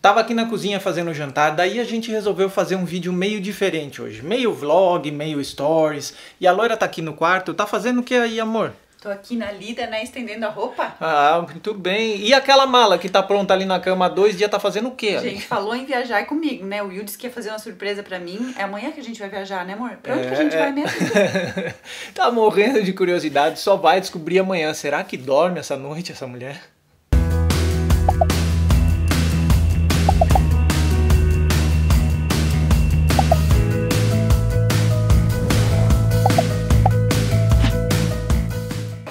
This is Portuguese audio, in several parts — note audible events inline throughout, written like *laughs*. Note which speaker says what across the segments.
Speaker 1: Tava aqui na cozinha fazendo jantar, daí a gente resolveu fazer um vídeo meio diferente hoje. Meio vlog, meio stories. E a loira tá aqui no quarto. Tá fazendo o que aí, amor?
Speaker 2: Tô aqui na lida, né, estendendo a roupa.
Speaker 1: Ah, muito bem. E aquela mala que tá pronta ali na cama há dois dias, tá fazendo o quê?
Speaker 2: Gente falou em viajar comigo, né? O Will disse que ia fazer uma surpresa pra mim. É amanhã que a gente vai viajar, né, amor? Pra onde que a gente
Speaker 1: É,
Speaker 2: vai
Speaker 1: é.
Speaker 2: mesmo? *laughs*
Speaker 1: tá morrendo de curiosidade, só vai descobrir amanhã. Será que dorme essa noite essa mulher?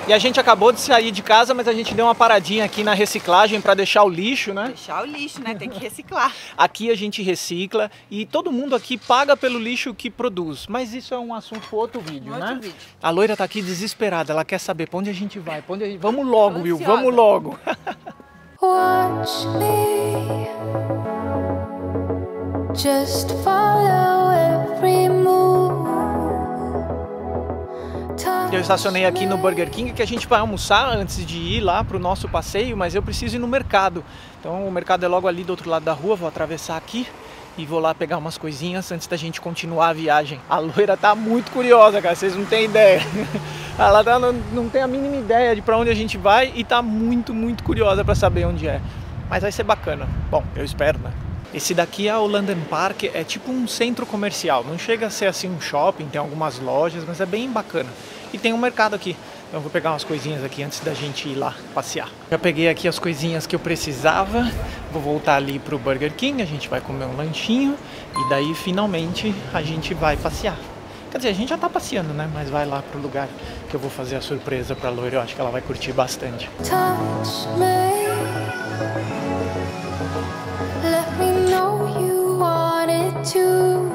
Speaker 1: E a gente acabou de sair de casa, mas a gente deu uma paradinha aqui na reciclagem para deixar o lixo, né?
Speaker 2: Deixar o lixo, né? Tem que reciclar.
Speaker 1: Aqui a gente recicla e todo mundo aqui paga pelo lixo que produz. Mas isso é um assunto para outro vídeo,
Speaker 2: Um
Speaker 1: né?
Speaker 2: outro vídeo.
Speaker 1: A loira tá aqui desesperada, ela quer saber pra onde a gente vai. Pra onde a gente... Vamos logo, Will, vamos logo. *laughs*
Speaker 3: Watch me. Just follow
Speaker 1: Eu estacionei aqui no Burger King que a gente vai almoçar antes de ir lá pro nosso passeio, mas eu preciso ir no mercado. Então o mercado é logo ali do outro lado da rua, vou atravessar aqui e vou lá pegar umas coisinhas antes da gente continuar a viagem. A loira tá muito curiosa, cara, vocês não têm ideia. *laughs* Ela tá, não, não tem a mínima ideia de pra onde a gente vai e tá muito, muito curiosa pra saber onde é. Mas vai ser bacana. Bom, eu espero, né? Esse daqui é o London Park, é tipo um centro comercial. Não chega a ser assim um shopping, tem algumas lojas, mas é bem bacana. E tem um mercado aqui. Então vou pegar umas coisinhas aqui antes da gente ir lá passear. Já peguei aqui as coisinhas que eu precisava. Vou voltar ali pro Burger King, a gente vai comer um lanchinho e daí finalmente a gente vai passear. Quer dizer, a gente já tá passeando, né? Mas vai lá pro lugar que eu vou fazer a surpresa pra loira. Eu acho que ela vai curtir bastante.
Speaker 3: Touch me. Let me know you want it too.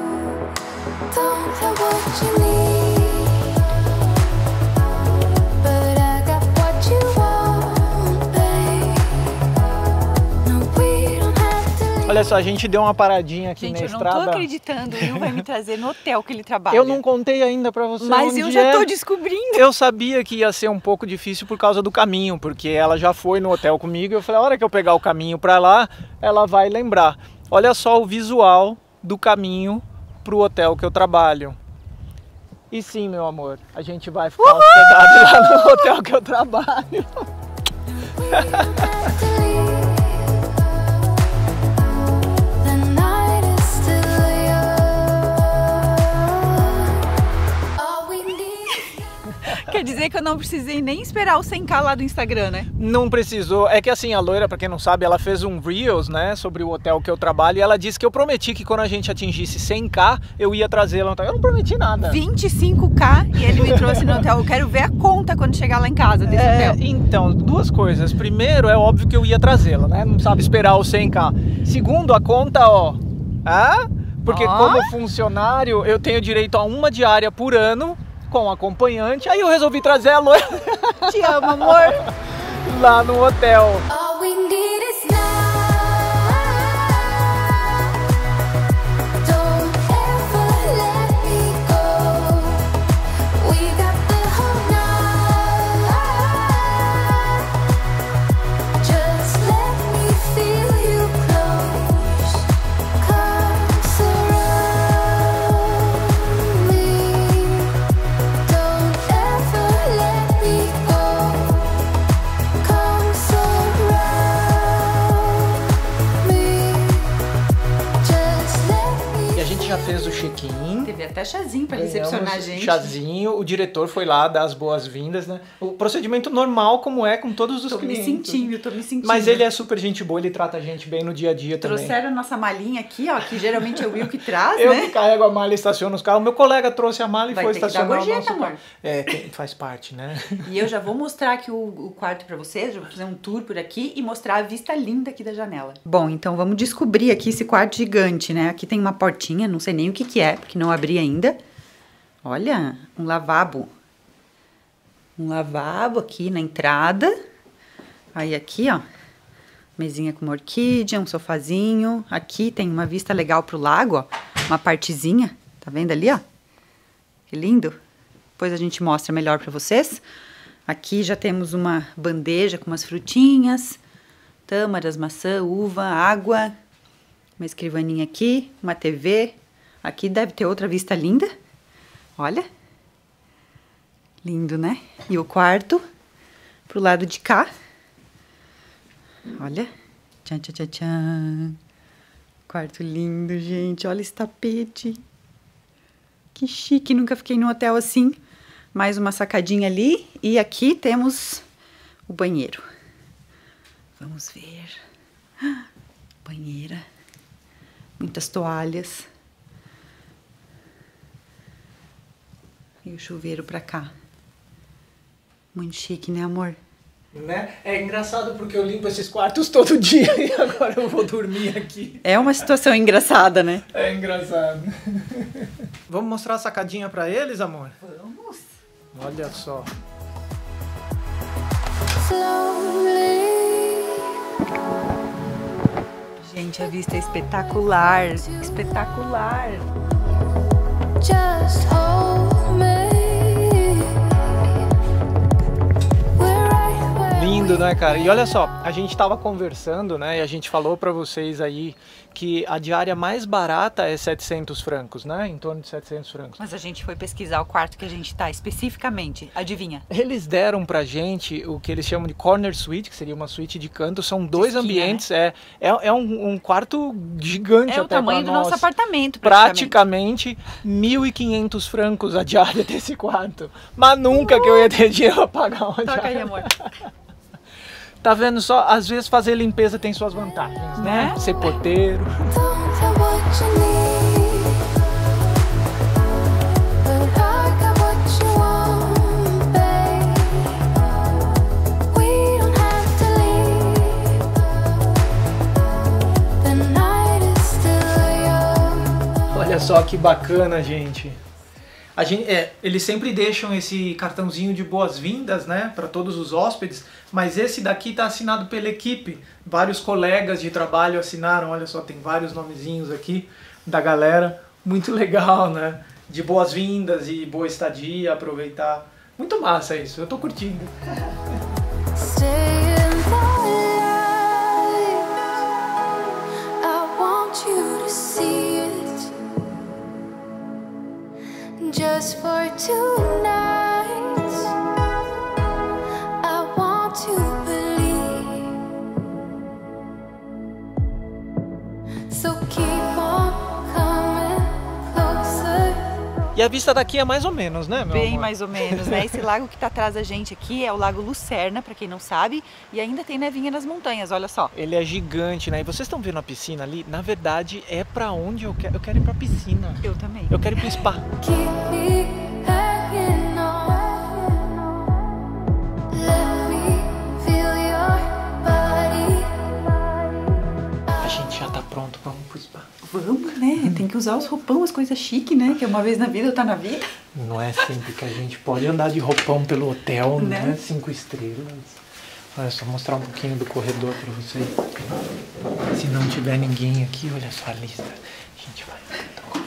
Speaker 3: Don't have what you need,
Speaker 1: Olha só, a gente deu uma paradinha aqui
Speaker 2: Gente,
Speaker 1: na
Speaker 2: eu não
Speaker 1: estrada.
Speaker 2: tô acreditando. O Will vai me trazer no hotel que ele *laughs* trabalha.
Speaker 1: Eu não contei ainda pra você
Speaker 2: Mas
Speaker 1: onde
Speaker 2: eu já
Speaker 1: é.
Speaker 2: tô descobrindo.
Speaker 1: Eu sabia que ia ser um pouco difícil por causa do caminho, porque ela já foi no hotel comigo e eu falei, a hora que eu pegar o caminho pra lá, ela vai lembrar. Olha só o visual do caminho pro hotel que eu trabalho. E sim, meu amor, a gente vai ficar hospedado lá no *laughs* hotel que eu trabalho. *laughs*
Speaker 2: Quer dizer que eu não precisei nem esperar o 100k lá do Instagram, né?
Speaker 1: Não precisou. É que assim, a loira, pra quem não sabe, ela fez um Reels, né, sobre o hotel que eu trabalho e ela disse que eu prometi que quando a gente atingisse 100k, eu ia trazê-la. no hotel. Eu não prometi nada.
Speaker 2: 25k e ele me trouxe no hotel. Eu quero ver a conta quando chegar lá em casa desse
Speaker 1: É,
Speaker 2: hotel.
Speaker 1: então, duas coisas. Primeiro, é óbvio que eu ia trazê-la, né? Não sabe esperar o 100k. Segundo, a conta, ó. Ah? Porque
Speaker 2: Ó.
Speaker 1: como funcionário, eu tenho direito a uma diária por ano com acompanhante. Aí eu resolvi trazer a loira
Speaker 2: Te amo, amor. *laughs*
Speaker 1: lá no hotel.
Speaker 3: All we need
Speaker 1: Ganhamos
Speaker 2: gente.
Speaker 1: Chazinho, o diretor foi lá dar as boas-vindas, né? O procedimento normal, como é com todos os
Speaker 2: Tô me
Speaker 1: clientes.
Speaker 2: sentindo, tô me sentindo.
Speaker 1: Mas ele é super gente boa, ele trata a gente bem no dia a dia também.
Speaker 2: Trouxeram a nossa malinha aqui, ó, que geralmente é o Will que traz,
Speaker 1: Eu
Speaker 2: né?
Speaker 1: que carrego a mala e estaciono os carros. Meu colega trouxe a mala e
Speaker 2: Vai
Speaker 1: foi
Speaker 2: ter que dar
Speaker 1: estacionar o
Speaker 2: gorjeta,
Speaker 1: nosso
Speaker 2: amor.
Speaker 1: carro. É, tem- faz parte, né?
Speaker 2: E eu já vou mostrar aqui o, o quarto pra vocês, já vou fazer um tour por aqui e mostrar a vista linda aqui da janela. Bom, então vamos descobrir aqui esse quarto gigante, né? Aqui tem uma portinha, não sei nem o que que é, porque não abri ainda. Olha, um lavabo. Um lavabo aqui na entrada. Aí aqui, ó, mesinha com uma orquídea, um sofazinho. Aqui tem uma vista legal pro lago, ó, uma partezinha. Tá vendo ali, ó? Que lindo. Depois a gente mostra melhor para vocês. Aqui já temos uma bandeja com umas frutinhas, tâmaras, maçã, uva, água. Uma escrivaninha aqui, uma TV. Aqui deve ter outra vista linda. Olha. Lindo, né? E o quarto pro lado de cá. Olha. Tchan, tchan, tchan, tchan. Quarto lindo, gente. Olha esse tapete. Que chique, nunca fiquei num hotel assim. Mais uma sacadinha ali. E aqui temos o banheiro. Vamos ver. Ah, Banheira. Muitas toalhas. E o chuveiro pra cá. Muito chique, né, amor?
Speaker 1: Né? É engraçado porque eu limpo esses quartos todo *laughs* dia e agora eu vou dormir aqui.
Speaker 2: É uma situação engraçada, né?
Speaker 1: É engraçado. *laughs* Vamos mostrar a sacadinha pra eles, amor?
Speaker 2: Vamos.
Speaker 1: Olha só.
Speaker 2: Gente, a vista é espetacular. Espetacular.
Speaker 3: just hold
Speaker 1: Lindo, né, cara? E olha só, a gente tava conversando, né? E a gente falou pra vocês aí que a diária mais barata é 700 francos, né? Em torno de 700 francos.
Speaker 2: Mas a gente foi pesquisar o quarto que a gente tá especificamente. Adivinha?
Speaker 1: Eles deram pra gente o que eles chamam de corner suite, que seria uma suíte de canto. São dois
Speaker 2: esquina,
Speaker 1: ambientes, é, é, é um, um quarto gigante
Speaker 2: É o tamanho do nosso
Speaker 1: nós.
Speaker 2: apartamento, praticamente.
Speaker 1: Praticamente 1.500 francos a diária *laughs* desse quarto. Mas nunca que eu ia ter dinheiro pra pagar uma
Speaker 2: Toca aí,
Speaker 1: diária.
Speaker 2: amor.
Speaker 1: Tá vendo só? Às vezes fazer limpeza tem suas vantagens, né?
Speaker 2: Né?
Speaker 1: Ser porteiro.
Speaker 3: young.
Speaker 1: Olha só que bacana, gente. Gente é, eles sempre deixam esse cartãozinho de boas-vindas, né, para todos os hóspedes, mas esse daqui tá assinado pela equipe. Vários colegas de trabalho assinaram, olha só, tem vários nomezinhos aqui da galera. Muito *laughs* legal, né? De boas-vindas e boa estadia, aproveitar. Muito massa isso, eu tô curtindo.
Speaker 3: Just for tonight.
Speaker 1: E a vista daqui é mais ou menos, né, meu
Speaker 2: Bem
Speaker 1: amor?
Speaker 2: mais ou menos, né? Esse lago que tá atrás da gente aqui é o Lago Lucerna, pra quem não sabe, e ainda tem nevinha nas montanhas, olha só.
Speaker 1: Ele é gigante, né? E vocês estão vendo a piscina ali? Na verdade, é pra onde eu quero. Eu quero ir pra piscina.
Speaker 2: Eu também.
Speaker 1: Eu quero ir pro spa. Vamos,
Speaker 2: né? Tem que usar os roupão, as coisas chiques, né? Que uma vez na vida tá na vida.
Speaker 1: Não é sempre que a gente pode andar de roupão pelo hotel, né?
Speaker 2: Né?
Speaker 1: Cinco estrelas. Olha só, mostrar um pouquinho do corredor pra vocês. Se não tiver ninguém aqui, olha só a lista. A gente vai. Então,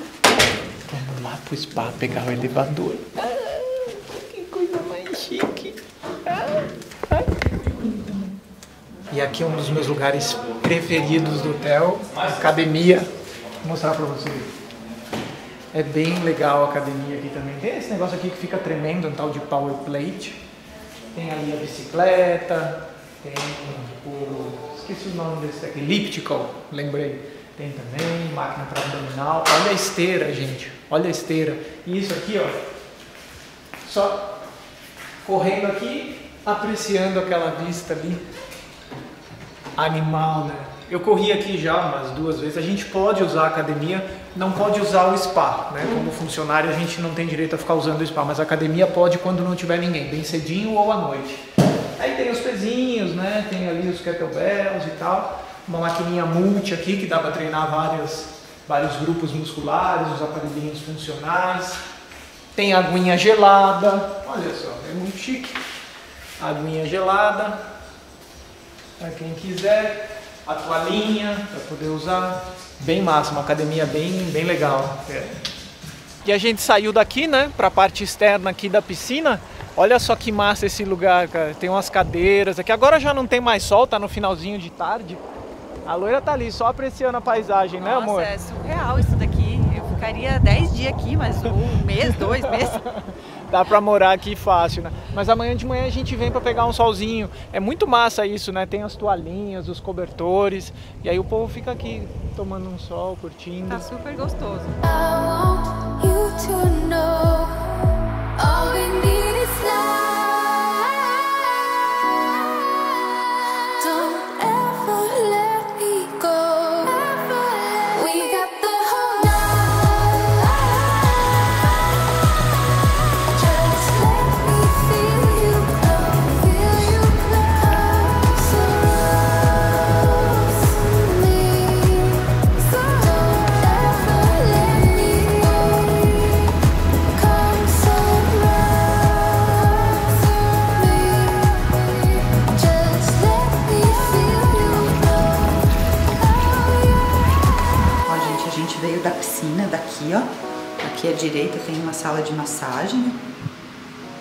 Speaker 1: vamos lá pro spa pegar o elevador. Ah, que coisa mais chique. Ah, ah. E aqui é um dos meus lugares preferidos do hotel, academia. Vou mostrar pra vocês. É bem legal a academia aqui também. Tem esse negócio aqui que fica tremendo, um tal de power plate. Tem ali a bicicleta, tem o. esqueci o nome desse aqui, elliptical, lembrei. Tem também máquina para abdominal. Olha a esteira, gente. Olha a esteira. E isso aqui, ó. Só correndo aqui, apreciando aquela vista ali. Animal, né? Eu corri aqui já umas duas vezes. A gente pode usar a academia, não pode usar o spa, né? Como funcionário, a gente não tem direito a ficar usando o spa, mas a academia pode quando não tiver ninguém, bem cedinho ou à noite. Aí tem os pezinhos, né? Tem ali os kettlebells e tal. Uma maquininha multi aqui que dá para treinar várias, vários grupos musculares, os aparelhinhos funcionais. Tem aguinha gelada. Olha só, é muito chique. Aguinha gelada para quem quiser. A toalhinha para poder usar. Bem massa, uma academia bem, bem legal. E a gente saiu daqui, né, para a parte externa aqui da piscina. Olha só que massa esse lugar, cara. Tem umas cadeiras aqui. Agora já não tem mais sol, tá no finalzinho de tarde. A loira tá ali, só apreciando a paisagem, né, amor?
Speaker 2: Nossa, é surreal isso daqui. Eu ficaria 10 dias aqui, mas um mês, dois meses. *laughs*
Speaker 1: Dá pra morar aqui fácil, né? Mas amanhã de manhã a gente vem pra pegar um solzinho. É muito massa isso, né? Tem as toalhinhas, os cobertores. E aí o povo fica aqui tomando um sol, curtindo.
Speaker 2: Tá super gostoso.
Speaker 3: I want you to know all we need
Speaker 2: sala de massagem. né?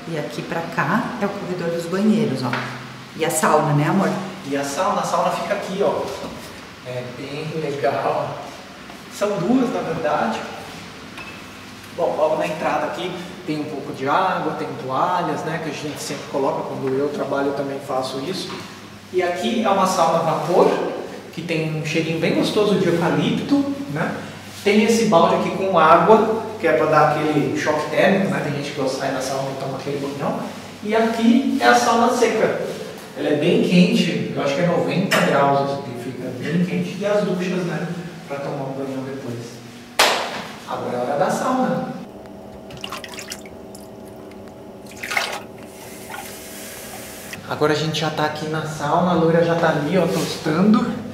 Speaker 2: E aqui pra cá é o corredor dos banheiros, ó. E a sauna, né, amor?
Speaker 1: E a sauna, a sauna fica aqui, ó. É bem legal. São duas, na verdade. Bom, logo na entrada aqui tem um pouco de água, tem toalhas, né, que a gente sempre coloca quando eu trabalho, eu também faço isso. E aqui é uma sauna a vapor, que tem um cheirinho bem gostoso de eucalipto, né? Tem esse balde aqui com água, que é para dar aquele choque térmico, né? Tem gente que sai da sauna e toma aquele banhão. E aqui é a sauna seca. Ela é bem quente, eu acho que é 90 graus aqui, fica bem quente. E as duchas, né? Para tomar um banho depois. Agora é hora da sauna. Agora a gente já tá aqui na sauna, a loira já tá ali, ó, tostando.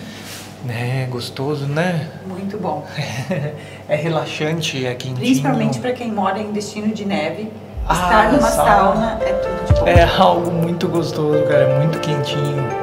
Speaker 1: Né, gostoso, né?
Speaker 2: Muito bom. *laughs*
Speaker 1: é relaxante, é quentinho.
Speaker 2: Principalmente pra quem mora em destino de neve.
Speaker 1: Ah,
Speaker 2: Estar numa
Speaker 1: sauna.
Speaker 2: sauna é tudo de bom.
Speaker 1: É algo muito gostoso, cara, é muito quentinho.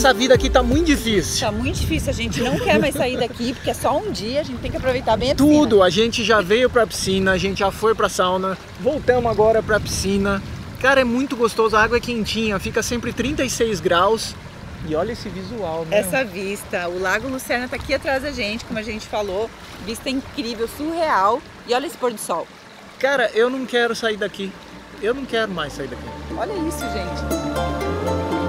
Speaker 1: Essa vida aqui tá muito difícil.
Speaker 2: Tá muito difícil, a gente não quer mais sair daqui, porque é só um dia, a gente tem que aproveitar bem a piscina.
Speaker 1: Tudo, a gente já veio pra piscina, a gente já foi pra sauna, voltamos agora pra piscina. Cara, é muito gostoso, a água é quentinha, fica sempre 36 graus. E olha esse visual, né?
Speaker 2: Essa vista, o Lago Lucerna tá aqui atrás da gente, como a gente falou. Vista incrível, surreal. E olha esse pôr do sol.
Speaker 1: Cara, eu não quero sair daqui. Eu não quero mais sair daqui.
Speaker 2: Olha isso, gente.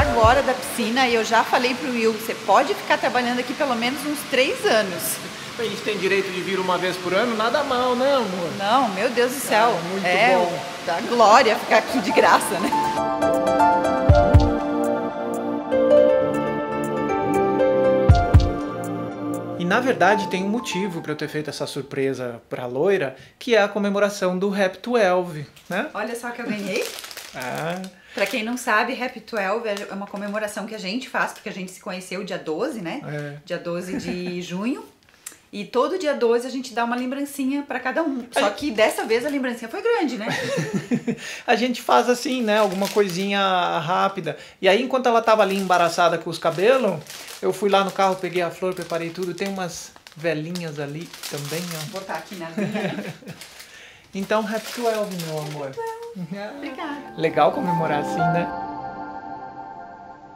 Speaker 2: Agora da piscina e eu já falei pro Will, você pode ficar trabalhando aqui pelo menos uns três anos.
Speaker 1: A gente tem direito de vir uma vez por ano, nada mal, né, amor?
Speaker 2: Não, meu Deus do céu.
Speaker 1: Cara, muito
Speaker 2: é
Speaker 1: bom.
Speaker 2: o- da glória ficar aqui de graça, né?
Speaker 1: E na verdade tem um motivo para eu ter feito essa surpresa pra loira, que é a comemoração do Rap 12, né?
Speaker 2: Olha só que eu ganhei.
Speaker 1: Ah,
Speaker 2: Pra quem não sabe, Rap 12 é uma comemoração que a gente faz, porque a gente se conheceu dia 12, né?
Speaker 1: É.
Speaker 2: Dia 12 de *laughs* junho. E todo dia 12 a gente dá uma lembrancinha pra cada um. Só que dessa vez a lembrancinha foi grande, né? *laughs*
Speaker 1: a gente faz assim, né? Alguma coisinha rápida. E aí, enquanto ela tava ali embaraçada com os cabelos, eu fui lá no carro, peguei a flor, preparei tudo. Tem umas velhinhas ali também, ó.
Speaker 2: Vou botar aqui na minha. *laughs*
Speaker 1: Então, Rap 12, meu amor.
Speaker 2: Obrigada. *laughs*
Speaker 1: Legal comemorar assim, né?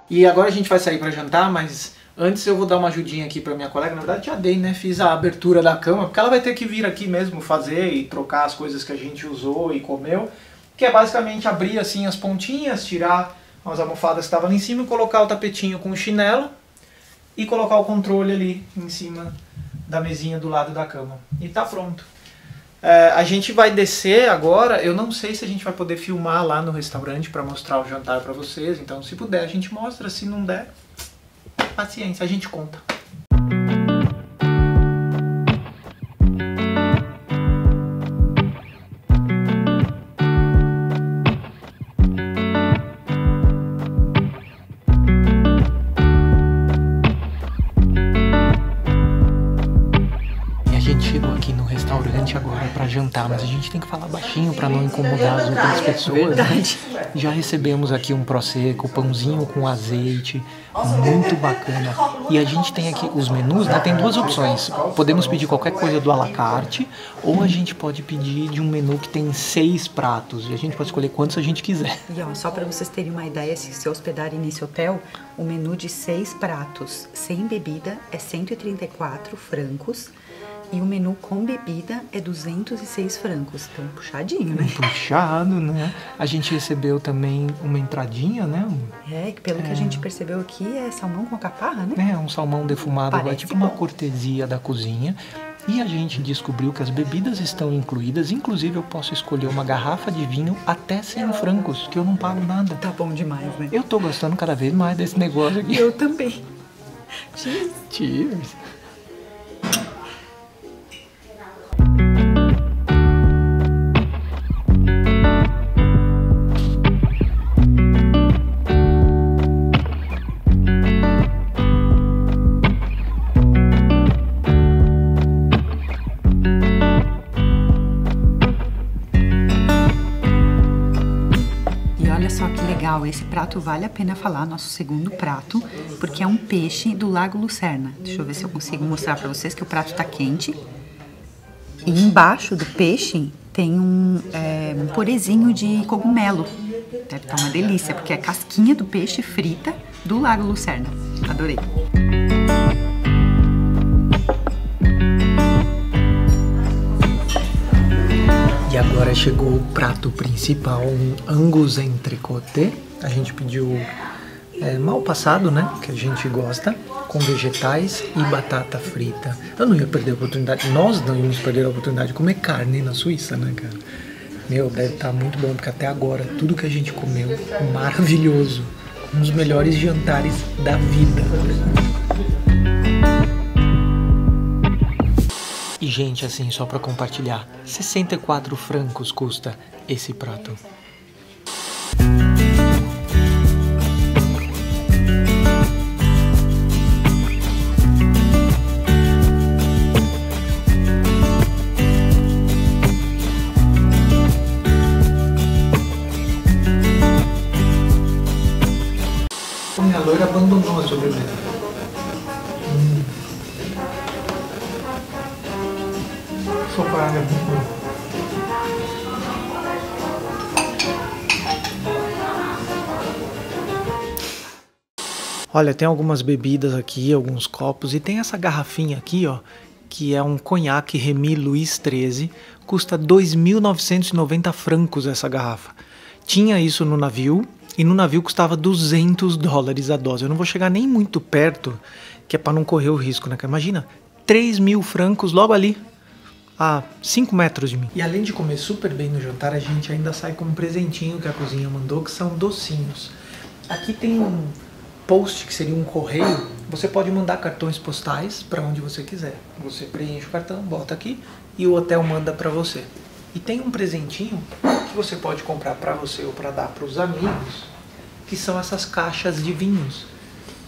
Speaker 1: E agora a gente vai sair pra jantar, mas antes eu vou dar uma ajudinha aqui pra minha colega. Na verdade já dei, né? Fiz a abertura da cama, porque ela vai ter que vir aqui mesmo fazer e trocar as coisas que a gente usou e comeu. Que é basicamente abrir assim as pontinhas, tirar as almofadas que estavam ali em cima e colocar o tapetinho com o chinelo e colocar o controle ali em cima da mesinha do lado da cama. E tá pronto. É, a gente vai descer agora. Eu não sei se a gente vai poder filmar lá no restaurante para mostrar o jantar para vocês. Então, se puder, a gente mostra. Se não der, paciência, a gente conta. Gente tem que falar baixinho para não incomodar as outras pessoas. né? Já recebemos aqui um prosecco, pãozinho com azeite, muito bacana. E a gente tem aqui os menus, né? Tem duas opções. Podemos pedir qualquer coisa do à la carte, ou a gente pode pedir de um menu que tem seis pratos. E a gente pode escolher quantos a gente quiser.
Speaker 2: E ó, só para vocês terem uma ideia, se se hospedarem nesse hotel, o menu de seis pratos sem bebida é 134 francos e o menu com bebida é 206 francos. Então, puxadinho, né?
Speaker 1: Puxado, né? A gente recebeu também uma entradinha, né?
Speaker 2: É, pelo que a gente percebeu aqui é salmão com caparra, né?
Speaker 1: É, um salmão defumado, é
Speaker 2: Parece
Speaker 1: tipo uma
Speaker 2: bom.
Speaker 1: cortesia da cozinha. E a gente descobriu que as bebidas estão incluídas, inclusive eu posso escolher uma garrafa de vinho até 100 francos, que eu não pago nada.
Speaker 2: Tá bom demais, né?
Speaker 1: Eu tô gostando cada vez mais desse negócio aqui.
Speaker 2: Eu também. *laughs* Cheers.
Speaker 1: Cheers.
Speaker 2: Legal, esse prato vale a pena falar, nosso segundo prato, porque é um peixe do Lago Lucerna. Deixa eu ver se eu consigo mostrar pra vocês que o prato tá quente. E embaixo do peixe tem um, é, um purezinho de cogumelo. Deve estar uma delícia, porque é casquinha do peixe frita do Lago Lucerna. Adorei.
Speaker 1: E agora chegou o prato principal, um angus entrecote. A gente pediu é, mal passado, né? Que a gente gosta, com vegetais e batata frita. Eu não ia perder a oportunidade, nós não íamos perder a oportunidade de comer carne na Suíça, né, cara? Meu, deve estar muito bom, porque até agora tudo que a gente comeu, maravilhoso. Um dos melhores jantares da vida. E gente, assim, só pra compartilhar, 64 francos custa esse prato. Olha, tem algumas bebidas aqui, alguns copos e tem essa garrafinha aqui, ó, que é um conhaque Remy Louis XIII, custa 2.990 francos essa garrafa. Tinha isso no navio e no navio custava 200 dólares a dose. Eu não vou chegar nem muito perto, que é para não correr o risco, né? Imagina, 3 mil francos logo ali, a 5 metros de mim. E além de comer super bem no jantar, a gente ainda sai com um presentinho que a cozinha mandou, que são docinhos. Aqui tem um post que seria um correio. Você pode mandar cartões postais para onde você quiser. Você preenche o cartão, bota aqui e o hotel manda para você. E tem um presentinho que você pode comprar para você ou para dar para os amigos, que são essas caixas de vinhos.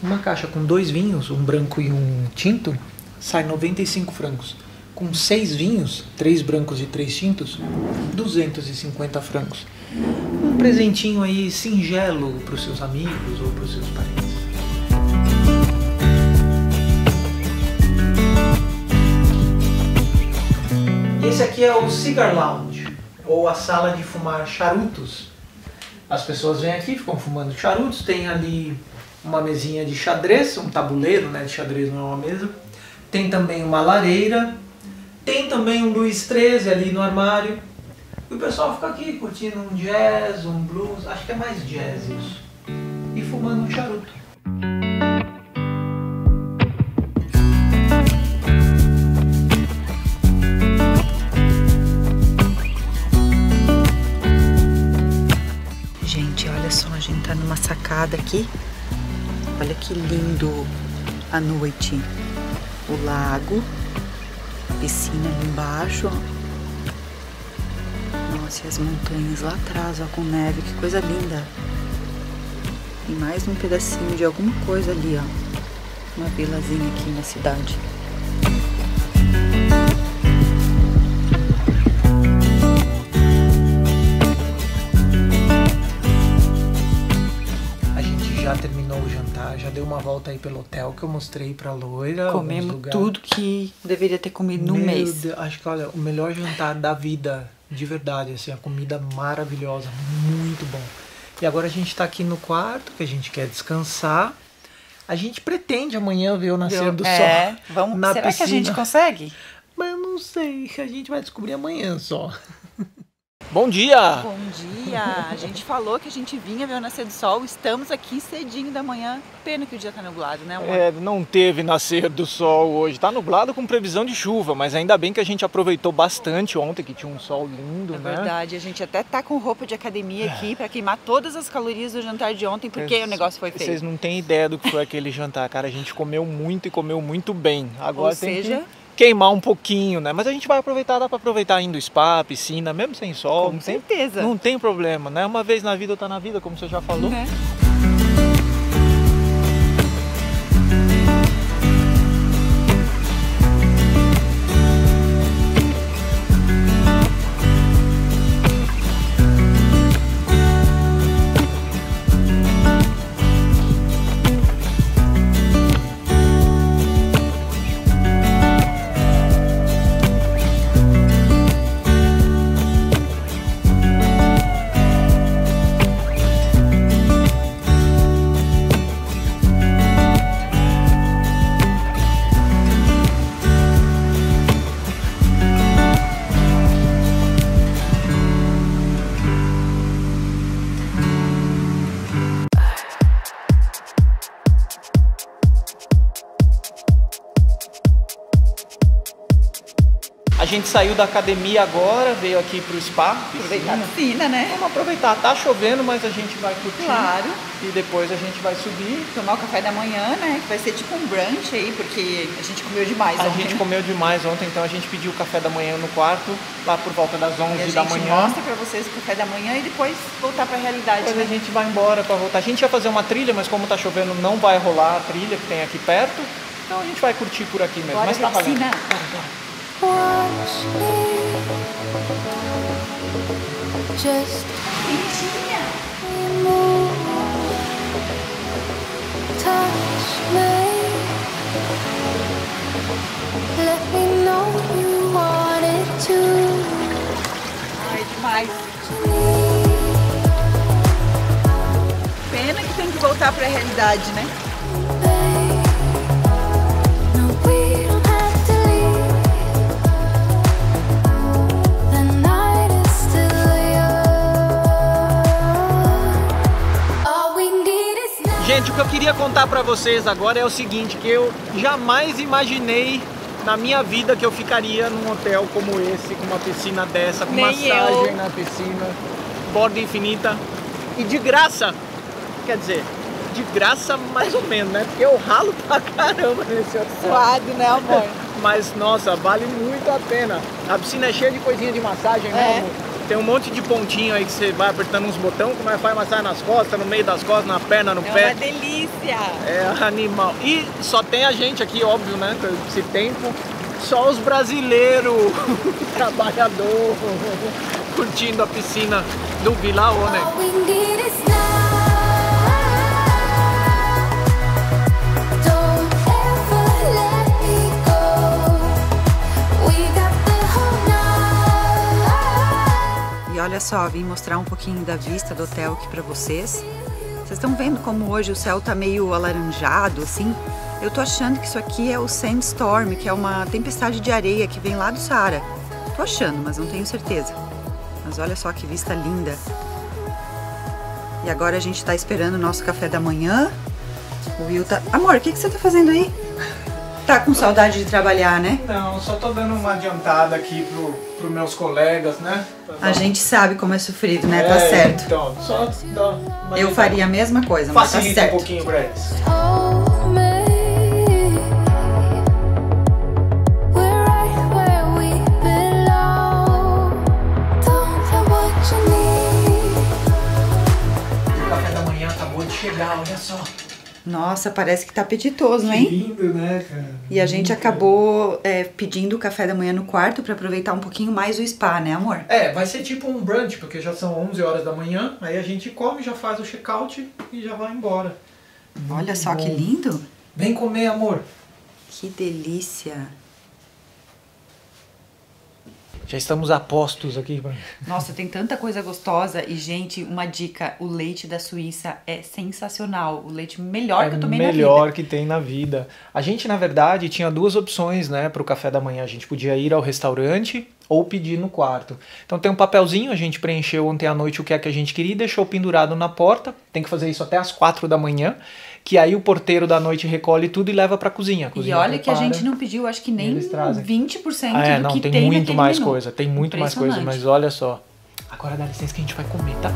Speaker 1: Uma caixa com dois vinhos, um branco e um tinto, sai 95 francos. Com seis vinhos, três brancos e três tintos, 250 francos. Um presentinho aí singelo para os seus amigos ou para os seus parentes. Esse aqui é o Cigar Lounge, ou a sala de fumar charutos. As pessoas vêm aqui, ficam fumando charutos, tem ali uma mesinha de xadrez, um tabuleiro né, de xadrez, não é uma mesa. Tem também uma lareira, tem também um Luiz XIII ali no armário. E o pessoal fica aqui curtindo um jazz, um blues, acho que é mais jazz isso, e fumando um charuto.
Speaker 2: Gente, olha só, a gente tá numa sacada aqui. Olha que lindo a noite. O lago, a piscina ali embaixo, ó. Nossa, e as montanhas lá atrás, ó, com neve, que coisa linda. E mais um pedacinho de alguma coisa ali, ó. Uma vilazinha aqui na cidade.
Speaker 1: A gente já terminou o jantar, já deu uma volta aí pelo hotel que eu mostrei pra loira.
Speaker 2: Comemos tudo que deveria ter comido no
Speaker 1: Meu
Speaker 2: mês.
Speaker 1: Deus, acho que, olha, o melhor jantar da vida, de verdade, assim, a comida maravilhosa, muito bom. E agora a gente tá aqui no quarto, que a gente quer descansar. A gente pretende amanhã ver o nascer do
Speaker 2: é,
Speaker 1: sol
Speaker 2: vamos,
Speaker 1: na
Speaker 2: será
Speaker 1: piscina.
Speaker 2: que a gente consegue?
Speaker 1: Mas eu não sei, a gente vai descobrir amanhã só. Bom dia!
Speaker 2: Bom dia! A gente falou que a gente vinha ver o nascer do sol. Estamos aqui cedinho da manhã. Pena que o dia tá nublado, né, amor?
Speaker 1: É, não teve nascer do sol hoje. Tá nublado com previsão de chuva, mas ainda bem que a gente aproveitou bastante ontem, que tinha um sol lindo,
Speaker 2: É
Speaker 1: né?
Speaker 2: verdade, a gente até tá com roupa de academia aqui pra queimar todas as calorias do jantar de ontem, porque o negócio foi feio.
Speaker 1: Vocês não têm ideia do que foi aquele jantar, cara. A gente comeu muito e comeu muito bem. Agora
Speaker 2: Ou
Speaker 1: tem
Speaker 2: seja-
Speaker 1: que queimar um pouquinho, né? Mas a gente vai aproveitar, dá pra aproveitar indo spa, piscina, mesmo sem sol.
Speaker 2: Com
Speaker 1: não tem,
Speaker 2: certeza.
Speaker 1: não tem problema, né? Uma vez na vida tá na vida, como você já falou.
Speaker 2: Né?
Speaker 1: Gente saiu da academia agora, veio aqui pro spa.
Speaker 2: Aproveitar a
Speaker 1: piscina.
Speaker 2: né?
Speaker 1: Vamos aproveitar. Tá chovendo, mas a gente vai curtir.
Speaker 2: Claro.
Speaker 1: E depois a gente vai subir.
Speaker 2: Tomar o café da manhã, né? Que vai ser tipo um brunch aí, porque a gente comeu demais
Speaker 1: A
Speaker 2: ontem.
Speaker 1: gente comeu demais ontem, então a gente pediu o café da manhã no quarto, lá por volta das 11
Speaker 2: E a gente
Speaker 1: da manhã.
Speaker 2: mostra pra vocês o café da manhã e depois voltar pra realidade,
Speaker 1: Depois a
Speaker 2: né?
Speaker 1: gente vai embora para voltar. A gente ia fazer uma trilha, mas como tá chovendo, não vai rolar a trilha que tem aqui perto. Então a gente vai curtir por aqui mesmo.
Speaker 2: Bora
Speaker 1: mas tá valendo.
Speaker 2: piscina.
Speaker 1: Bora, bora.
Speaker 2: Pena que tem que voltar pra realidade, né?
Speaker 1: Gente, o que eu queria contar pra vocês agora é o seguinte, que eu jamais imaginei na minha vida que eu ficaria num hotel como esse, com uma piscina dessa, com
Speaker 2: Nem
Speaker 1: massagem
Speaker 2: eu.
Speaker 1: na piscina, borda infinita e de graça. Quer dizer, de graça mais ou menos, né? Porque eu ralo *laughs* pra caramba nesse hotel.
Speaker 2: Suado, né, amor? *laughs*
Speaker 1: Mas nossa, vale muito a pena. A piscina é cheia de coisinha de massagem, né?
Speaker 2: É.
Speaker 1: amor? Tem um monte de pontinho aí que você vai apertando uns botões, como é que faz massagem nas costas, no meio das costas, na perna, no
Speaker 2: É
Speaker 1: pé.
Speaker 2: uma delícia.
Speaker 1: É animal. E só tem a gente aqui, óbvio, né? Esse tempo. Só os brasileiros, *laughs* trabalhador, *laughs* curtindo a piscina do Vilaô, né?
Speaker 2: Olha só, vim mostrar um pouquinho da vista do hotel aqui pra vocês. Vocês estão vendo como hoje o céu tá meio alaranjado, assim? Eu tô achando que isso aqui é o sandstorm, que é uma tempestade de areia que vem lá do Saara. Tô achando, mas não tenho certeza. Mas olha só que vista linda. E agora a gente tá esperando o nosso café da manhã. O Will tá... Amor, o que, que você tá fazendo aí? Tá com saudade de trabalhar, né?
Speaker 1: Não, só tô dando uma adiantada aqui pro, pros meus colegas, né?
Speaker 2: A gente sabe como é sofrido, né?
Speaker 1: É,
Speaker 2: Tá certo.
Speaker 1: Então, só dá uma
Speaker 2: Eu faria a mesma coisa, mas tá
Speaker 1: Facilita um
Speaker 2: certo.
Speaker 1: pouquinho pra eles. O café da manhã acabou de chegar, olha só.
Speaker 2: Nossa, parece que tá apetitoso,
Speaker 1: Que
Speaker 2: hein?
Speaker 1: lindo, né, cara?
Speaker 2: E a gente acabou é, pedindo o café da manhã no quarto pra aproveitar um pouquinho mais o spa, né, amor?
Speaker 1: É, vai ser tipo um brunch, porque já são 11 horas da manhã, aí a gente come, já faz o check-out e já vai embora.
Speaker 2: Olha só que
Speaker 1: bom.
Speaker 2: lindo.
Speaker 1: Vem comer, amor.
Speaker 2: Que delícia.
Speaker 1: Já estamos a postos aqui.
Speaker 2: Nossa, tem tanta coisa gostosa. E, gente, uma dica: o leite da Suíça é sensacional. O leite melhor que eu tomei na vida.
Speaker 1: melhor que tem na vida. A gente, na verdade, tinha duas opções, né, pro café da manhã. A gente podia ir ao restaurante ou pedir no quarto. Então tem um papelzinho, a gente preencheu ontem à noite o que é que a gente queria e deixou pendurado na porta. Tem que fazer isso até às quatro da manhã, que aí o porteiro da noite recolhe tudo e leva pra cozinha. A
Speaker 2: E
Speaker 1: cozinha
Speaker 2: olha que a
Speaker 1: prepara.
Speaker 2: gente não pediu, acho que nem
Speaker 1: Eles trazem.
Speaker 2: 20%
Speaker 1: Ah, é,
Speaker 2: do
Speaker 1: não,
Speaker 2: que
Speaker 1: tem,
Speaker 2: tem
Speaker 1: muito mais coisa, tem muito mais coisa, mas olha só. Agora dá licença que a gente vai comer, tá?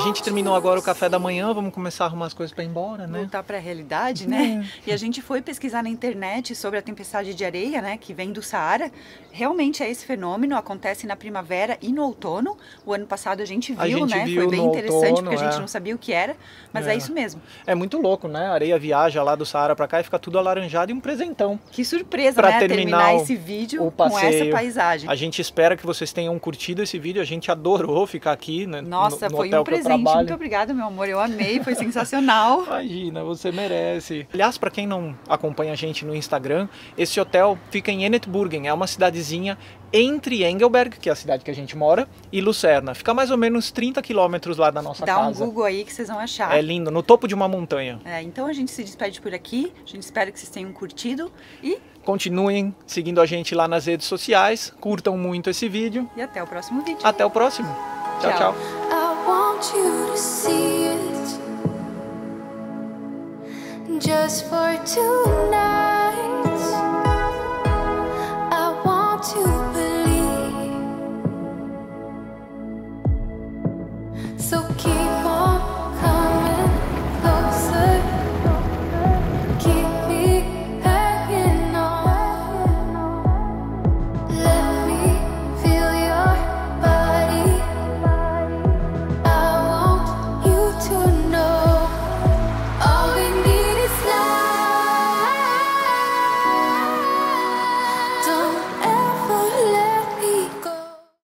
Speaker 1: Gente terminou agora o café da manhã, vamos começar a arrumar as coisas pra ir embora, né?
Speaker 2: Voltar para a realidade, né? E a gente foi pesquisar na internet sobre a tempestade de areia, né, que vem do Saara. Realmente é esse fenômeno, acontece na primavera e no outono. O ano passado a gente viu,
Speaker 1: A gente
Speaker 2: né?
Speaker 1: viu
Speaker 2: foi bem interessante
Speaker 1: outono,
Speaker 2: porque a gente
Speaker 1: é.
Speaker 2: não sabia o que era, mas é,
Speaker 1: É.
Speaker 2: isso mesmo.
Speaker 1: É muito louco, né? A areia viaja lá do Saara pra cá e fica tudo alaranjado e um presentão.
Speaker 2: Que surpresa,
Speaker 1: Pra
Speaker 2: né?
Speaker 1: terminar o-
Speaker 2: esse vídeo com essa paisagem.
Speaker 1: A gente espera que vocês tenham curtido esse vídeo. A gente adorou ficar aqui, né?
Speaker 2: Nossa,
Speaker 1: no, no
Speaker 2: foi um
Speaker 1: que
Speaker 2: presente.
Speaker 1: trabalho.
Speaker 2: Muito obrigada, meu amor. Eu amei, foi sensacional. *laughs*
Speaker 1: Imagina, você merece. Aliás, para quem não acompanha a gente no Instagram, esse hotel fica em Enetburgen, é uma cidadezinha entre Engelberg, que é a cidade que a gente mora, e Lucerna. Fica mais ou menos 30 quilômetros lá da nossa
Speaker 2: Dá um
Speaker 1: casa.
Speaker 2: Google aí que vocês vão achar.
Speaker 1: É lindo, no topo de uma montanha.
Speaker 2: É, então a gente se despede por aqui. A gente espera que vocês tenham curtido e,
Speaker 1: Continuem seguindo a gente lá nas redes sociais, curtam muito esse vídeo.
Speaker 2: e até o próximo vídeo.
Speaker 1: Até o próximo. tchau.
Speaker 2: Tchau.
Speaker 1: tchau.
Speaker 3: Just for tonight.